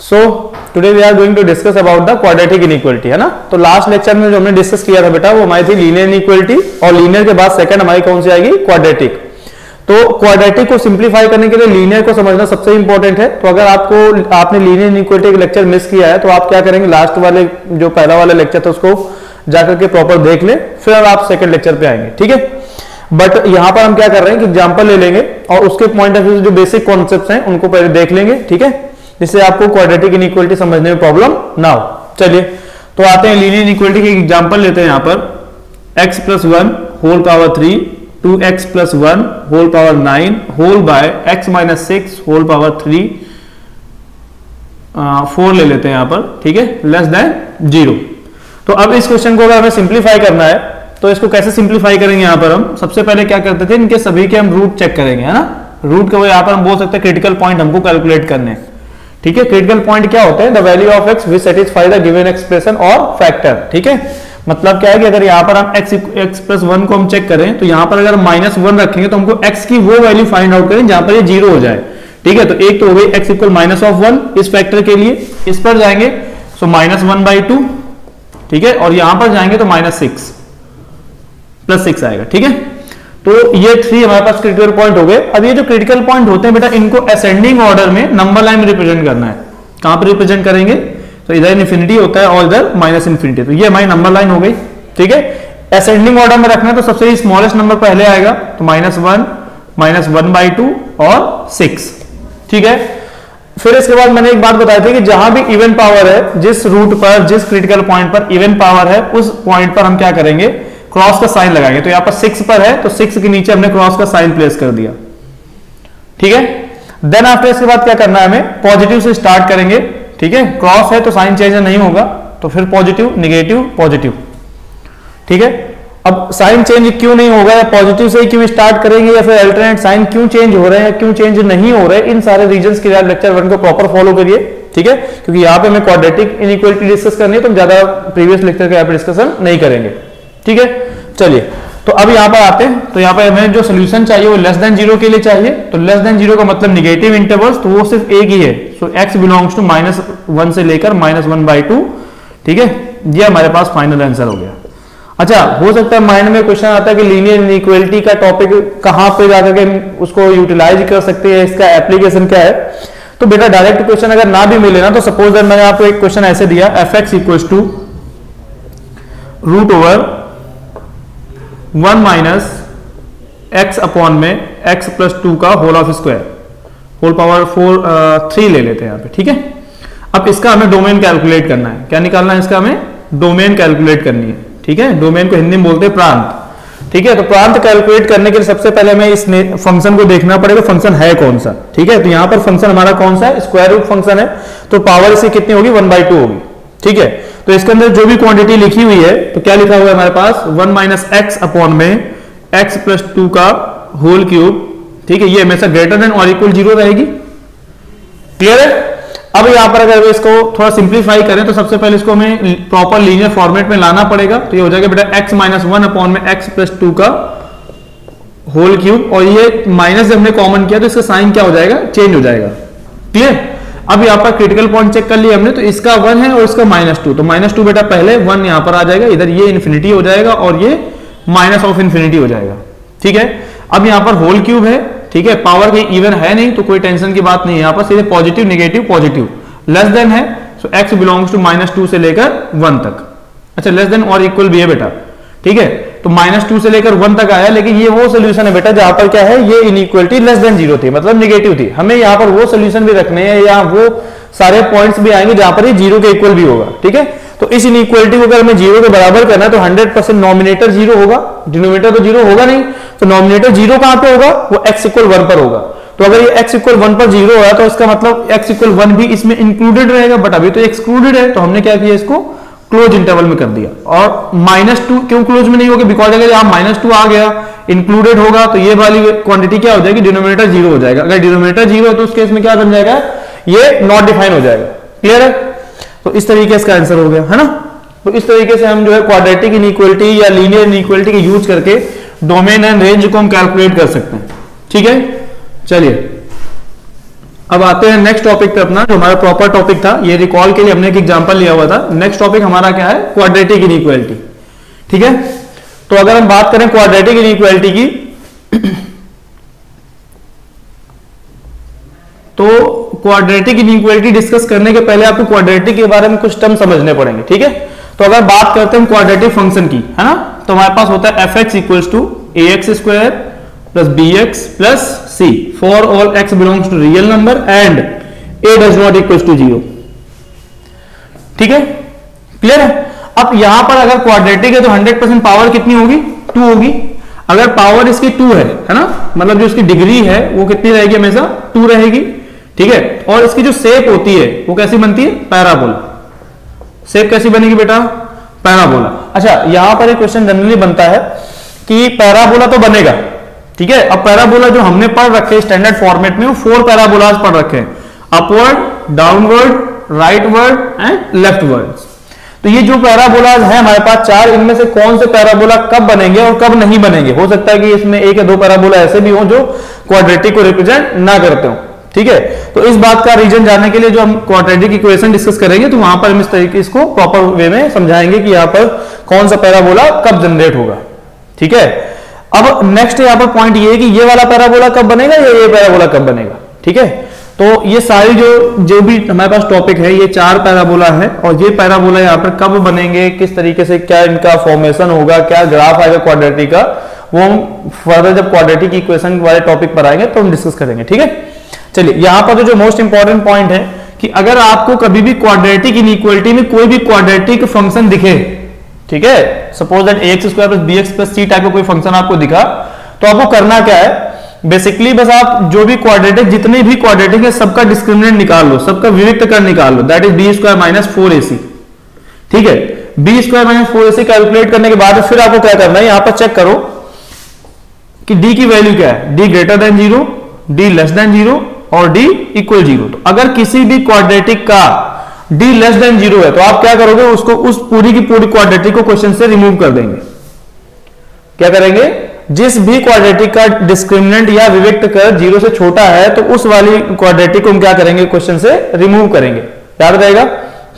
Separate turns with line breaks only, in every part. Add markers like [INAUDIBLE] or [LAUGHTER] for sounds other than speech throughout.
So today we are going to discuss about the quadratic inequality है ना? तो last lecture में जो हमने डिस्कस किया था बेटा, वो हमारी थी लीनियर इनइक्वालिटी और लीनियर के बाद सेकंड हमारी कौन सी आएगी? क्वाड्रेटिक तो क्वाड्रेटिक को सिंप्लीफाई करने के लिए लीनियर को समझना सबसे इंपॉर्टेंट है। तो अगर आपको, आपने लीनियर इनइक्वालिटी का लेक्चर मिस किया है तो आप क्या करेंगे? लास्ट वाले, जो पहला वाला लेक्चर था, उसको जाकर के प्रॉपर देख ले, फिर आप सेकंड लेक्चर पे आएँगे, ठीक है? बट यहाँ पर हम क्या कर रहे हैं कि एग्जांपल ले लेंगे और उसके पॉइंट ऑफ़ व्यू जो बेसिक कॉन्सेप्ट हैं, उनको पहले देख लेंगे, ठीक है? जिससे आपको क्वाड्रेटिक इनइक्वालिटी समझने में प्रॉब्लम ना हो। चलिए तो आते हैं लीनियर इनइक्वालिटी के एग्जांपल लेते हैं यहाँ पर। x plus one whole power three two x plus one whole power nine whole by x minus six whole power three four ले लेते हैं यहाँ पर, ठीक है? लेस देन ज़ीरो तो अब इस क्वेश्चन को अगर हमें सिंप्लीफाई करना है तो इसको कैसे सिंप्लीफाई करेंगे यहाँ पर हम? सबसे पहले क्या करते थे? इनके सभी के हम रूट चेक करेंगे, है ना? रूट का यहाँ पर हम बोल सकते हैं क्रिटिकल पॉइंट हमको कैलकुलेट करने। ठीक है? क्रिटिकल पॉइंट क्या होते हैं? The value of x which satisfy the given expression और फैक्टर ठीक है? मतलब क्या है कि अगर यहाँ पर हम x x प्लस वन को हम चेक करें तो यहाँ पर अगर माइनस वन रखेंगे तो हमको x की वो वैल्यू फाइंड आउट करें जहाँ पर ये ज़ीरो हो जाए। ठीक है? तो एक तो हो गई x equal minus of one इस फैक्टर के लिए। इस पर जाएँगे so minus one by two ठीक है? और यहाँ पर जाएँगे तो माइनस सिक्स प्लस सिक्स आएगा, ठीक है? तो ये थ्री हमारे पास क्रिटिकल पॉइंट हो गए। अब ये जो क्रिटिकल पॉइंट होते हैं बेटा, इनको असेंडिंग ऑर्डर में नंबर लाइन में रिप्रेजेंट करना है। कहाँ पर रिप्रेजेंट करेंगे? तो इधर इन्फिनिटी होता है और इधर माइनस इन्फिनिटी तो ये हमारी नंबर लाइन हो गई, ठीक है? असेंडिंग ऑर्डर में रखना है तो सबसे स्मॉलेस्ट नंबर पहले आएगा तो minus one minus one by two और सिक्स ठीक है? फिर इसके बाद मैंने एक बात बताई थी कि जहाँ भी इवन पावर है, जिस रूट पर, जिस क्रिटिकल पॉइंट पर इवन पावर है, उस पॉइंट पर हम क्या करेंगे? क्रॉस का साइन लगाएँगे। तो यहाँ पर सिक्स पर है तो सिक्स के नीचे हमने क्रॉस का साइन प्लेस कर दिया। ठीक है? देन आफ्टर इसके बाद क्या करना है हमें? पॉजिटिव से स्टार्ट करेंगे। ठीक है? क्रॉस है तो साइन चेंज नहीं होगा तो फिर पॉजिटिव निगेटिव पॉजिटिव ठीक है? अब साइन चेंज क्यों नहीं होगा? या पॉजिटिव से ही क्यों स्टार्ट करेंगे? या फिर अल्टरनेट साइन क्यों चेंज हो रहे हैं, क्यों चेंज नहीं हो रहे? इन सारे रीजंस के लिए लेक्चर वन को प्रॉपर फॉलो करिए। ठीक है? क्योंकि यहाँ पे हमें क्वाड्रेटिक इनइक्वालिटी डिस्कस करनी है तो हम ज़्यादा प्रीवियस लेक्चर के यहाँ पे डिस्कशन नहीं करेंगे। ठीक है? चलिए तो अब यहाँ पर आते हैं। तो यहाँ पर हमें जो सोल्यूशन चाहिए वो लेस देन ज़ीरो के लिए चाहिए। तो लेस देन ज़ीरो का मतलब निगेटिव इंटरवल्स तो वो सिर्फ़ एक ही है। So x belongs to minus one से लेकर माइनस वन बाई टू ठीक है? ये हमारे पास फाइनल आंसर हो गया। अच्छा हो सकता है माइंड में क्वेश्चन आता है कि लीनियर इनइक्वालिटी का टॉपिक कहाँ पे जाकर के उसको यूटिलाइज कर सकते हैं, इसका एप्लीकेशन क्या है? तो बेटा डायरेक्ट क्वेश्चन अगर ना भी मिले ना तो सपोज़ मैंने आपको एक क्वेश्चन ऐसे दिया f x equal to root over one minus x upon में एक्स प्लस टू का whole of square, whole power four three ले लेते हैं यहाँ पे, ठीक है? अब इसका हमें डोमेन कैलकुलेट करना है। क्या निकालना है इसका हमें? डोमेन कैलकुलेट करनी है, ठीक है? डोमेन को हिंदी में बोलते हैं प्रांत, ठीक है? तो प्रांत कैलकुलेट करने के लिए सबसे पहले हमें इस फ़ंक्शन को देखना पड़ेगा, फ़ंक्शन है कौन सा, ठीक है? तो यहाँ पर फ़ंक्शन हमारा कौन सा है? स्क्वायर रूट फ़ंक्शन है तो पावर इसे कितनी होगी? वन बाई टू होगी। ठीक है? तो इसके अंदर जो भी क्वांटिटी लिखी हुई है तो क्या लिखा हुआ है हमारे पास? वन माइनस एक्स अपॉन में एक्स प्लस टू का होल क्यूब ठीक है? ये हमेशा ग्रेटर देन और इक्वल ज़ीरो रहेगी। क्लियर है? अब यहाँ पर अगर इसको थोड़ा सिंप्लीफाई करें तो सबसे पहले इसको हमें प्रॉपर लीनियर फॉर्मेट में लाना पड़ेगा। तो ये हो जाएगा बेटा x माइनस वन अपॉन में x प्लस टू का होल क्यूब और ये माइनस जब हमने कॉमन किया तो इसका साइन क्या हो जाएगा? चेंज हो जाएगा। क्लियर अब यहाँ पर क्रिटिकल पॉइंट चेक कर लिया हमने तो इसका वन है और इसका माइनस टू तो माइनस टू बेटा पहले वन यहाँ पर आ जाएगा, इधर ये इन्फिनिटी हो जाएगा और ये माइनस ऑफ़ इन्फिनिटी हो जाएगा। ठीक है? अब यहाँ पर होल क्यूब है, ठीक है? पावर की इवन है नहीं तो कोई टेंशन की बात नहीं यहाँ पर सीधे positive negative positive less than है so x belongs to minus two से लेकर वन तक। अच्छा लेस देन और इक्वल भी है बेटा। ठीक है? तो माइनस टू से लेकर वन तक आया, लेकिन ये वो सोल्यूशन है बेटा, जहाँ पर क्या है, ये इनइक्वलिटी लेस देन ज़ीरो थी मतलब निगेटिव थी। हमें यहाँ पर वो सोल्यूशन भी रखने हैं, या वो सारे पॉइंट्स भी आएँगे जहाँ पर ये ज़ीरो के इक्वल भी होगा, ठीक है? तो इस इनइक्वलिटी को अगर हमें ज़ीरो के बराबर करना है तो हंड्रेड परसेंट नॉमिनेटर ज़ीरो होगा। डिनोमिनेटर तो ज़ीरो होगा नहीं तो नॉमिनेटर ज़ीरो कहाँ पे होगा? वो एक्स इक्वल वन पर होगा। तो अगर ये x इक्वल वन पर ज़ीरो है तो इसका मतलब x इक्वल वन भी इसमें इंक्लूडेड रहेगा बट अभी तो एक्सक्लूडेड है तो हमने क्या किया इसको? क्लोज इंटरवल में कर दिया। और माइनस टू क्यों क्लोज में नहीं होगा? बिकॉज़ अगर यहाँ माइनस टू आ गया इंक्लूडेड होगा तो ये वाली क्वांटिटी क्या हो जाएगी? डिनोमिनेटर ज़ीरो हो जाएगा। अगर डिनोमिनेटर ज़ीरो है तो उस केस में क्या बन जाएगा? ये नॉट डिफाइन हो जाएगा। क्लियर है? तो इस तरीके से आंसर हो गया, है ना? तो इस तरीके से हम जो है क्वाड्रेटिक इनइक्वालिटी या लीनियर इनइक्वालिटी का यूज़ करके डोमेन एंड रेंज को हम कैलकुलेट कर सकते हैं। ठीक है? चलिए। अब आते हैं नेक्स्ट टॉपिक पे अपना, जो हमारा प्रॉपर टॉपिक था, ये रिकॉल के लिए हमने एक एग्जांपल लिया हुआ था। नेक्स्ट टॉपिक हमारा क्या है? क्वाड्रेटिक इनइक्वालिटी ठीक है? तो अगर हम बात करें क्वाड्रेटिक इनइक्वालिटी की तो क्वाड्रेटिक इनइक्वालिटी डिस्कस करने के पहले आपको क्वाड्रेटिक के बारे में कुछ टर्म समझने पड़ेंगे, ठीक है? तो अगर बात करते हैं क्वाड्रेटिक फ़ंक्शन की, है ना? तो हमारे पास होता है f x equals to a x square plus b x plus c for all x belongs to real number and a does not equal to zero ठीक है? क्लियर है? अब यहाँ पर अगर क्वाड्रेटिक है तो 100 परसेंट पावर कितनी होगी? टू होगी। अगर पावर इसकी टू है है ना? मतलब जो इसकी डिग्री है, वो कितनी रहेगी हमेशा? टू रहेगी। ठीक है? और इसकी जो सेप होती है, वो कैसी बनती है? पैराबोला शेप कैसी बनेगी बेटा? पैराबोला अच्छा यहाँ पर एक क्वेश्चन जनरली बनता है कि पैराबोला तो बनेगा। ठीक है? अब पैराबोला जो हमने पढ़ रखे स्टैंडर्ड फॉर्मेट में, वो फोर पैराबोलाज पढ़ रखे हैं। Upward downward rightward and leftward तो ये जो पैराबोलाज है हमारे पास चार, इनमें से कौन से पैराबोला कब बनेंगे और कब नहीं बनेंगे? हो सकता है कि इसमें एक या दो पैराबोला ऐसे भी हो जो क्वाड्रेटिक को रिप्रेजेंट ना करते हो। ठीक है? तो इस बात का रीजन जानने के लिए जो हम क्वाड्रेटिक इक्वेशन डिस्कस करेंगे तो वहाँ पर हम इस तरीके, इसको प्रॉपर वे में समझाएँगे कि यहाँ पर कौन सा पैराबोला कब जनरेट होगा। ठीक है? अब नेक्स्ट यहाँ पर पॉइंट ये है कि ये वाला पैराबोला कब बनेगा, या ये पैराबोला कब बनेगा? ठीक है? तो ये सारी जो जो भी हमारे पास टॉपिक है, ये चार पैराबोला है और ये पैराबोला यहाँ पर कब बनेंगे, किस तरीके से क्या इनका फॉर्मेशन होगा, क्या ग्राफ आएगा क्वाड्रेटिक का, वो हम फर्दर जब क्वाड्रेटिक इक्वेशन वाले टॉपिक पर आएँगे तो हम डिस्कस करेंगे, ठीक है? चलिए, यहाँ पर जो मोस्ट इंपॉर्टेंट पॉइंट है कि अगर आपको कभी भी क्वाड्रेटिक इनइक्वलिटी में कोई भी क्वाड्रेटिक फ़ंक्शन दिखे ठीक है? Suppose that x square plus b x plus c type का कोई फ़ंक्शन आपको दिखा तो आपको करना क्या है? बेसिकली बस आप जो भी क्वाड्रेटिक जितने भी क्वाड्रेटिक है, सबका डिस्क्रिमिनेंट निकाल लो, सबका विविक्त कर निकाल लो। That is b square minus four a ठीक है? B square minus four a calculate करने के बाद फिर आपको क्या करना है? यहाँ पर चेक करो कि डी की वैल्यू क्या है? D greater than zero D less than zero और डी इक्वल ज़ीरो अगर किसी भी क्वाड्रेटिक का डी लेस देन ज़ीरो है तो आप क्या करोगे, उसको उस पूरी की पूरी क्वाड्रेटिक को क्वेश्चन से रिमूव कर देंगे। क्या करेंगे? जिस भी क्वाड्रेटिक का डिस्क्रिमिनेंट या विविक्त कर ज़ीरो से छोटा है तो उस वाली क्वाड्रेटिक को हम क्या करेंगे क्वेश्चन से रिमूव करेंगे। याद रहेगा?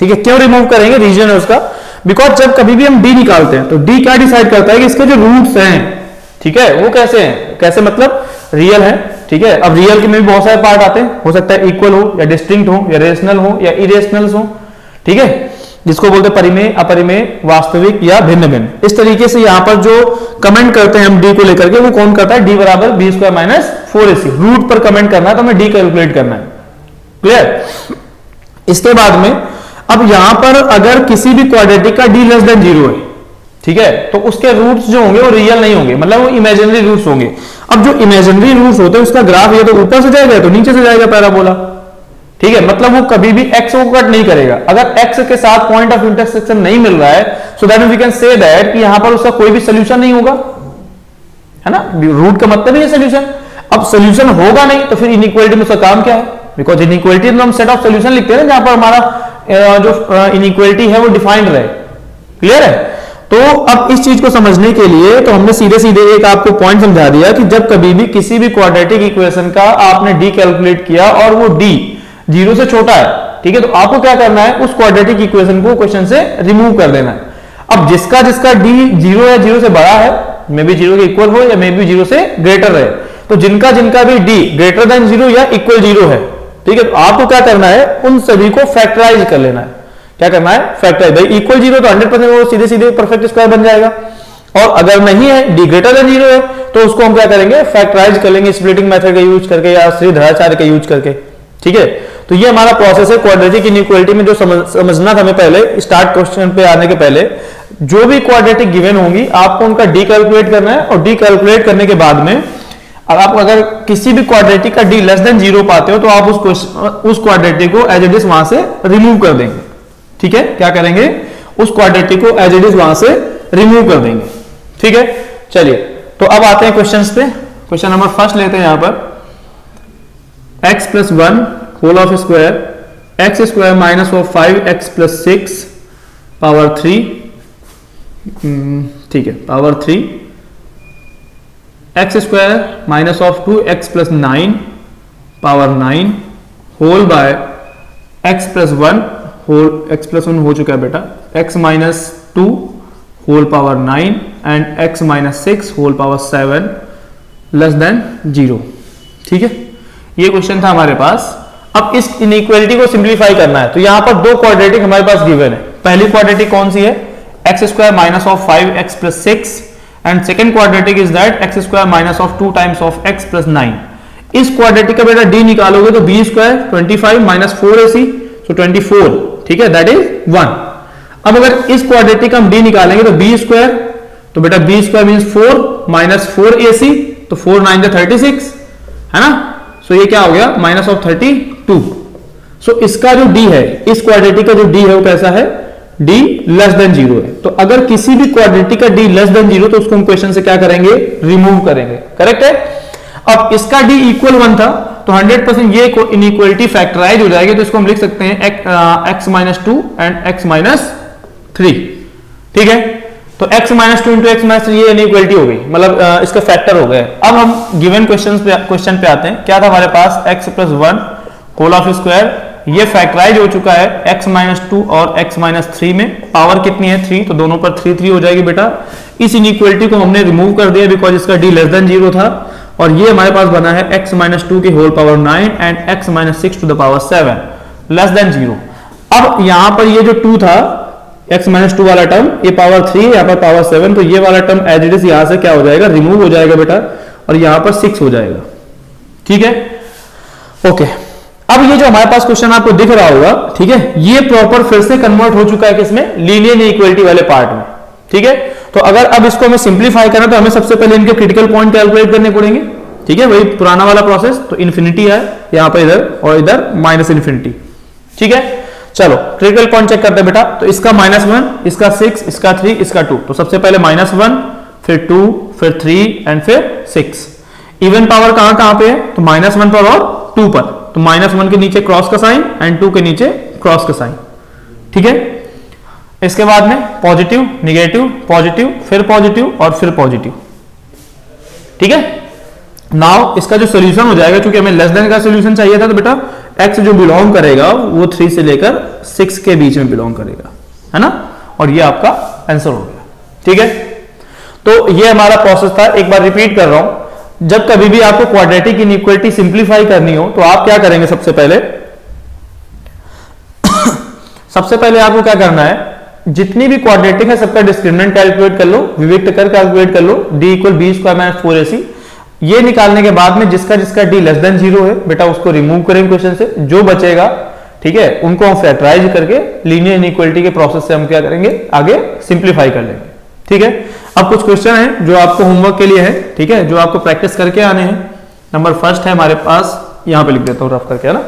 ठीक है, क्यों रिमूव करेंगे? रीजन है उसका। बिकॉज़ जब कभी भी हम डी निकालते हैं तो डी क्या डिसाइड करता है कि इसके जो रूट्स हैं ठीक है? वो कैसे हैं? कैसे मतलब? रियल है, ठीक है? अब रियल के में भी बहुत सारे पार्ट आते हैं। हो सकता है इक्वल हो, या डिस्टिंक्ट हो, या रेशनल हो, या इरेशनल हो, ठीक है? जिसको बोलते हैं परिमेय, अपरिमेय, वास्तविक, या भिन्न भिन्न। इस तरीके से यहाँ पर जो कमेंट करते हैं हम डी को लेकर के, वो कौन करता है? डी बराबर b square minus four a c root पर कमेंट करना है तो हमें डी कैलकुलेट करना है। क्लियर इसके बाद में, अब यहाँ पर अगर किसी भी क्वाड्रेटिक का डी लेस देन ज़ीरो है ठीक है? तो उसके रूट्स जो होंगे वो रियल नहीं होंगे मतलब वो इमेजिनरी रूट्स होंगे। अब जो इमेजिनरी रूट्स होते हैं, उसका ग्राफ या तो ऊपर से जाएगा तो नीचे से जाएगा पैराबोला ठीक है? मतलब वो कभी भी एक्स को कट नहीं करेगा। अगर एक्स के साथ पॉइंट ऑफ़ इंटरसेक्शन नहीं मिल रहा है so that we can say that कि यहाँ पर उसका कोई भी सोल्यूशन नहीं होगा। है ना? रूट का मतलब ही है सोल्यूशन अब सोल्यूशन होगा नहीं तो फिर इनइक्वालिटी में उसका काम क्या है? बिकॉज़ इनइक्वालिटी में हम सेट ऑफ़ सोल्यूशन लिखते हैं ना, जहाँ पर हमारा जो इनइक्वालिटी है, वो डिफाइंड रहे। क्लियर है? तो अब इस चीज़ को समझने के लिए तो हमने सीधे सीधे एक आपको पॉइंट समझा दिया कि जब कभी भी किसी भी क्वाड्रेटिक इक्वेशन का आपने डी कैलकुलेट किया और वो डी ज़ीरो से छोटा है, ठीक है तो आपको क्या करना है? उस क्वाड्रेटिक इक्वेशन को क्वेश्चन से रिमूव कर देना है। अब जिसका जिसका डी ज़ीरो या ज़ीरो से बड़ा है मे बी ज़ीरो के इक्वल हो या मे बी ज़ीरो से ग्रेटर है तो जिनका जिनका भी डी ग्रेटर देन ज़ीरो या इक्वल ज़ीरो है, ठीक है तो आपको क्या करना है? उन सभी को फैक्टराइज कर लेना है। क्या करना है? फैक्टराइज भाई इक्वल ज़ीरो तो हंड्रेड परसेंट वो सीधे सीधे परफेक्ट स्क्वायर बन जाएगा। और अगर नहीं है डी ग्रेटर देन ज़ीरो है तो उसको हम क्या करेंगे? फैक्टराइज कर लेंगे स्प्लिटिंग मेथड का यूज़ करके या श्री धराचार्य का यूज़ करके। ठीक है? तो ये हमारा प्रोसेस है क्वाड्रेटिक इनइक्वालिटी में जो समझ, समझना था हमें पहले स्टार्ट क्वेश्चन पे आने के पहले जो भी क्वाड्रेटिक गिवन होंगी आपको उनका डी कैलकुलेट करना है और डी कैलकुलेट करने के बाद में आप अगर किसी भी क्वाड्रेटिक का डी लेस देन ज़ीरो पाते हो तो आप उस उस क्वाड्रेटिक को एज इट इज़ वहाँ से रिमूव कर देंगे। ठीक है? क्या करेंगे? उस क्वाड्रेटिक को एज इट इज़ वहाँ से रिमूव कर देंगे। ठीक है? चलिए तो अब आते हैं क्वेश्चंस पे। क्वेश्चन नंबर फ़र्स्ट लेते हैं यहाँ पर। X plus one whole of square x square minus of five x plus six power three ठीक है power three x square minus of two x plus nine power nine whole by x plus one whole x plus one हो चुका है बेटा। X minus two whole power nine and x minus six whole power seven less than zero ठीक है? ये question था हमारे पास। अब इस इनइक्वलिटी को सिंप्लीफाई करना है। तो यहाँ पर दो क्वाड्रेटिक हमारे पास गिवन है। पहली क्वाड्रेटिक कौन सी है? X square minus of five x plus six and second quadratic is that x square minus of two times of x plus nine इस क्वाड्रेटिक का बेटा डी निकालोगे तो b square twenty five minus four a c so twenty four ठीक है? That is one अब अगर इस क्वाड्रेटिक हम डी निकालेंगे तो बी स्क्वायर तो बेटा b square mean four minus four a c तो फोर नाइन थर्टी सिक्स है ना? सो so ये क्या हो गया? Minus of thirty two so इसका जो डी है, इस क्वाड्रेटिक का जो डी है वो कैसा है? डी लेस देन ज़ीरो है। तो अगर किसी भी क्वाड्रेटिक का डी लेस देन ज़ीरो तो उसको हम क्वेश्चन से क्या करेंगे? रिमूव करेंगे। करेक्ट है? अब इसका डी इक्वल वन था। तो 100 परसेंट ये इनइक्वलिटी फैक्टराइज हो जाएगी तो इसको हम लिख सकते हैं x minus two and x minus three ठीक है? तो x minus two into x minus ये इनइक्वलिटी हो गई। मतलब इसका फैक्टर हो गया। अब हम गिवन क्वेश्चन पे क्वेश्चन पे आते हैं। क्या था हमारे पास? x plus one whole of square ये फैक्टराइज हो चुका है x माइनस टू और x माइनस थ्री में। पावर कितनी है? थ्री तो दोनों पर थ्री थ्री हो जाएगी बेटा। इस इनइक्वलिटी को हमने रिमूव कर दिया बिकॉज़ इसका d लेस देन ज़ीरो था। और ये हमारे पास बना है x माइनस टू की whole power nine and x minus six to the power seven less than zero अब यहाँ पर ये जो टू था, x माइनस टू वाला टर्म ये पावर थ्री यहाँ पर पावर सेवन तो ये वाला टर्म एज इट इज़ यहाँ से क्या हो जाएगा? रिमूव हो जाएगा बेटा, और यहाँ पर सिक्स हो जाएगा। ठीक है? ओके अब ये जो हमारे पास क्वेश्चन आपको दिख रहा होगा, ठीक है? ये प्रॉपर फिर से कन्वर्ट हो चुका है किसमें? लीनियर इक्वलिटी वाले पार्ट में। ठीक है? तो अगर अब इसको हमें सिंप्लीफाई करना तो हमें सबसे पहले इनके क्रिटिकल पॉइंट कैलकुलेट करने पड़ेंगे। ठीक है? वही पुराना वाला प्रोसेस तो इन्फिनिटी है यहाँ पर इधर और इधर माइनस इन्फिनिटी ठीक है? चलो क्रिटिकल पॉइंट चेक करते हैं बेटा। तो इसका माइनस वन इसका सिक्स इसका थ्री इसका टू तो सबसे पहले माइनस वन फिर टू फिर थ्री एंड फिर सिक्स इवन पावर कहाँ कहाँ पे है? तो माइनस वन पर और टू पर। तो माइनस वन के नीचे क्रॉस का साइन एंड टू के नीचे क्रॉस का साइन ठीक है? इसके बाद में पॉजिटिव निगेटिव पॉजिटिव फिर पॉजिटिव और फिर पॉजिटिव। ठीक है? नाउ इसका जो सोल्यूशन हो जाएगा, क्योंकि हमें लेस देन का सोल्यूशन चाहिए था तो बेटा एक्स जो बिलोंग करेगा, वो थ्री से लेकर सिक्स के बीच में बिलोंग करेगा। है ना? और ये आपका आंसर हो गया। ठीक है? तो ये हमारा प्रोसेस था। एक बार रिपीट कर रहा हूँ। जब कभी भी आपको क्वाड्रेटिक इनइक्वलिटी सिंप्लीफाई करनी हो तो आप क्या करेंगे सबसे पहले? [COUGHS] सबसे पहले आपको क्या करना है? जितनी भी क्वाड्रेटिक है, सबका डिस्क्रिमिनेंट कैलकुलेट कर लो, विविक्त कर कैलकुलेट कर लो D equal b square minus four ac ये निकालने के बाद में जिसका जिसका डी लेस देन ज़ीरो है, बेटा उसको रिमूव करेंगे क्वेश्चन से, जो बचेगा, ठीक है, उनको हम फैक्टराइज करके लीनियर इनइक्वलिटी के प्रोसेस से हम क्या करेंगे, आगे सिंप्लीफाई कर लेंगे, ठीक है? अब कुछ क्वेश्चन है जो आपको होमवर्क के लिए है, ठीक है? जो आपको प्रैक्टिस करके आने हैं। नंबर फ़र्स्ट है हमारे पास, यहाँ पे लिख देता हूँ रफ करके, है ना?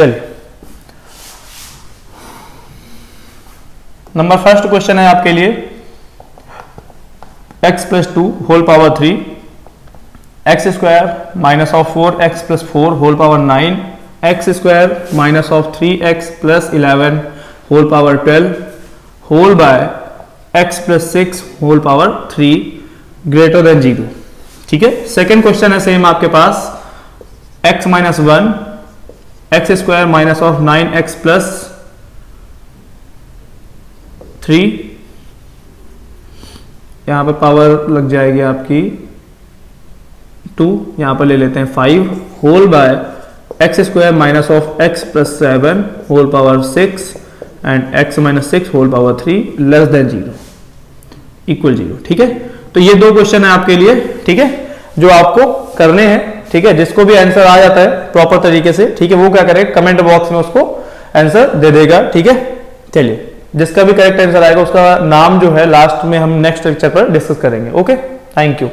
चलिए। नंबर फ़र्स्ट क्वेश्चन है आपके लिए। X plus two whole power three x square minus of four x plus four whole power nine x square minus of three x plus eleven whole power twelve whole by x plus six whole power three greater than zero ठीक है? Second question है same आपके पास। X minus one x square minus of nine x plus three यहाँ पर power लग जाएगी आपकी to यहाँ पर ले लेते हैं five whole by x square minus of x plus seven whole power six and x minus six whole power three less than zero equal zero ठीक है? तो ये दो क्वेश्चन है आपके लिए, ठीक है? जो आपको करने हैं। ठीक है, जिसको भी आंसर आ जाता है प्रॉपर तरीके से, ठीक है, वो क्या करेगा कमेंट बॉक्स में उसको आंसर दे देगा, ठीक है? चलिए, जिसका भी करेक्ट आंसर आएगा, उसका नाम जो है लास्ट में हम नेक्स्ट लेक्चर पर डिस्कस करेंगे ओके थैंक यू